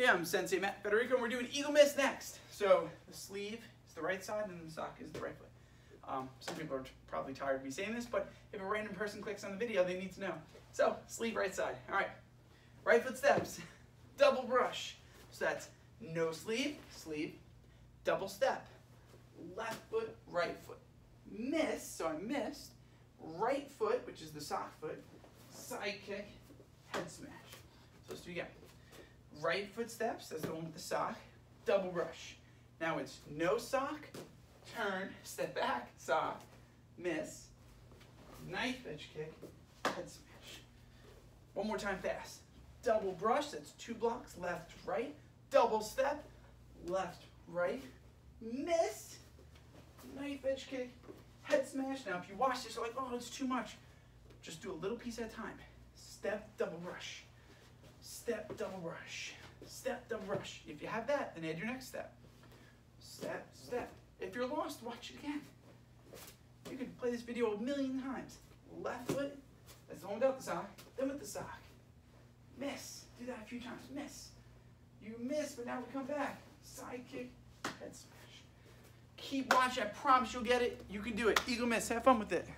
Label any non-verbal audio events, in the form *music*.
Hey, I'm Sensei Matt Federico, and we're doing Eagle Miss next. So the sleeve is the right side, and the sock is the right foot. Um, some people are probably tired of me saying this, but if a random person clicks on the video, they need to know. So, sleeve right side. All right, right foot steps, *laughs* double brush. So that's no sleeve, sleeve, double step, left foot, right foot. Miss, so I missed, right foot, which is the sock foot, side kick, head smash. So let's do it again. Right foot steps, that's the one with the sock, double brush. Now it's no sock, turn, step back, sock, miss, knife edge kick, head smash. One more time fast. Double brush, that's two blocks, left, right, double step, left, right, miss, knife edge kick, head smash. Now if you watch this, you're like, oh, it's too much. Just do a little piece at a time. Step, double brush. Step, double brush. Step, double brush. If you have that, then add your next step. Step, step. If you're lost, watch it again. You can play this video a million times. Left foot, that's the one without the sock, then with the sock. Miss. Do that a few times. Miss. You miss, but now we come back. Side kick, head smash. Keep watching. I promise you'll get it. You can do it. Eagle miss. Have fun with it.